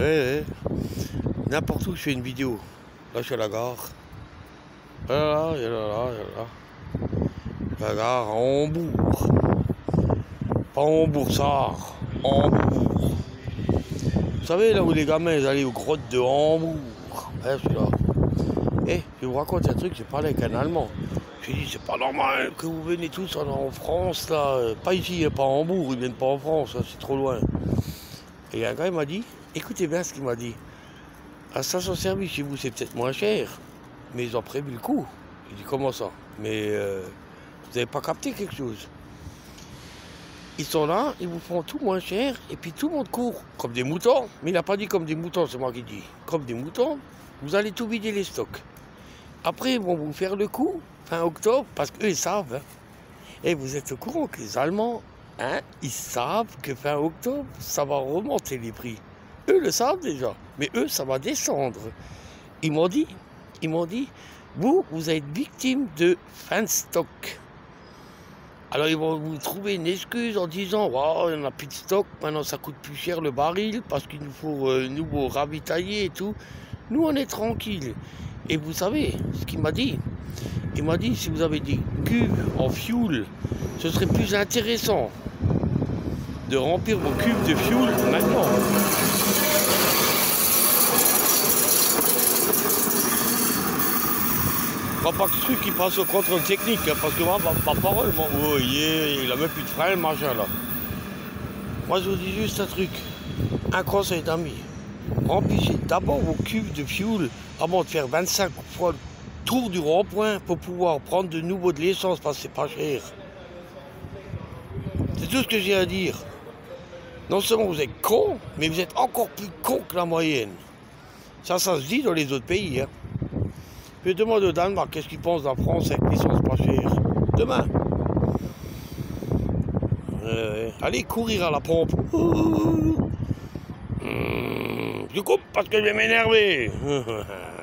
Ouais. N'importe où je fais une vidéo. Là, je suis à la gare. La gare à Hambourg. Pas Hambourg, ça. Hambourg. Vous savez, là où les gamins ils allaient aux grottes de Hambourg. Ouais, je suis là. Eh, je vous raconte un truc, j'ai parlé avec un Allemand. J'ai dit, c'est pas normal que vous venez tous en, France, là. Pas ici, pas Hambourg, ils viennent pas en France, là, c'est trop loin. Et un gars, il m'a dit, écoutez bien ce qu'il m'a dit. À station-service chez vous, c'est peut-être moins cher, mais ils ont prévu le coup. Il dit, comment ça? Mais euh, vous n'avez pas capté quelque chose? Ils sont là, ils vous font tout moins cher, et puis tout le monde court, comme des moutons. Mais il n'a pas dit comme des moutons, c'est moi qui dis. Comme des moutons, vous allez tout vider les stocks. Après, ils vont vous faire le coup, fin octobre, parce qu'eux, ils savent. hein. Et vous êtes au courant que les Allemands, hein, ils savent que fin octobre, ça va remonter les prix. Eux le savent déjà, mais eux, ça va descendre. Ils m'ont dit, ils m'ont dit, vous, vous êtes victime de fin de stock. Alors ils vont vous trouver une excuse en disant, Waouh, on n'a plus de stock, maintenant ça coûte plus cher le baril parce qu'il nous faut euh, nouveau ravitailler et tout. Nous, on est tranquille. Et vous savez ce qu'il m'a dit? Il m'a dit, si vous avez des cuves en fuel, ce serait plus intéressant de remplir vos cuves de fuel maintenant. Crois pas que ce truc qui passe au contrôle technique, hein, parce que moi, ma, parole, moi, oh, il a même plus de frein, machin là. Moi, je vous dis juste un truc, un conseil d'amis. Remplissez d'abord vos cuves de fuel avant de faire 25 fois tour du rond-point pour pouvoir prendre de nouveau de l'essence parce que c'est pas cher. C'est tout ce que j'ai à dire. Non seulement vous êtes con, mais vous êtes encore plus con que la moyenne. Ça, ça se dit dans les autres pays. Hein. Je demande au Danemark qu'est-ce qu'ils pensent de la France avec l'essence pas chère. Demain. Euh, allez courir à la pompe. Mmh, je coupe parce que je vais m'énerver.